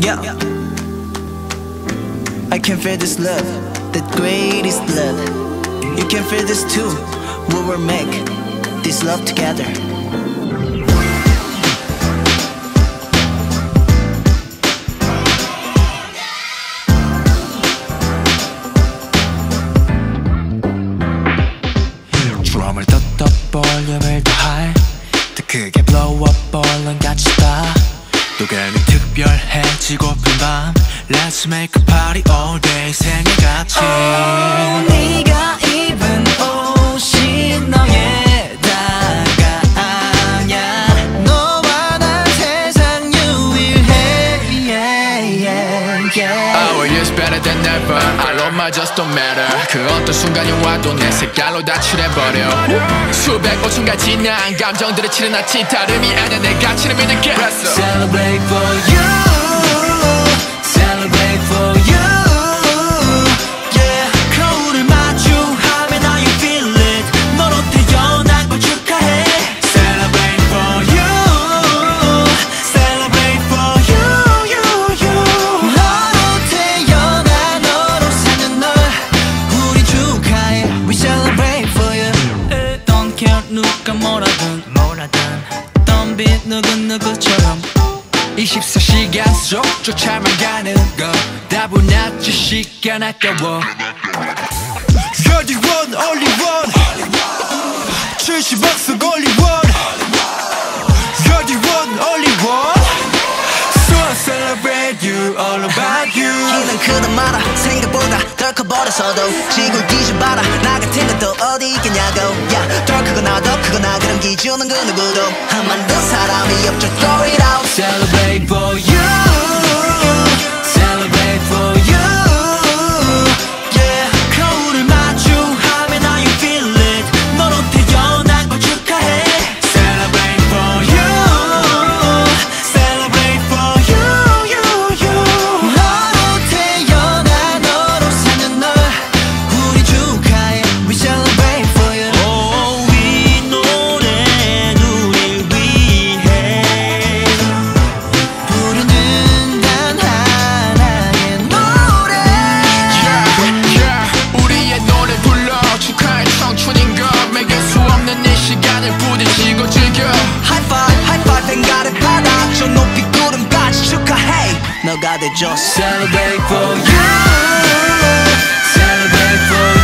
Yeah. I can feel this love, the greatest love. You can feel this too. We will make this love together. 드럼을 더더 볼륨을 더할 더 크게 blow up 볼륨 같이 다 또 괜히 특별해지고픈 밤 Let's make a party all day 생일같이 yeah. Our years better than ever I love my just don't matter 그 어떤 순간이 와도 내 색깔로 다 칠해버려 수백 오천 가 지 난 감정들을 치는 아치 다름이 아냐 내 가치를 믿을게 Celebrate for 누가 뭐라든 뭐라든. 덤비 누구누구처럼 24시간 속 쫓아만 가는 거 다분한 지식간 아까워. 31 크다 말아 생각보다 덜 커버려서도 지구 뒤집어라. 나 같은 것도 어디 있겠냐고. yeah, 덜 크거나 더 크거나 그런 기준은 그 누구도. 한 만든 사람이 없죠 throw it out Celebrate for you 너가 되죠 Celebrate for you Celebrate for you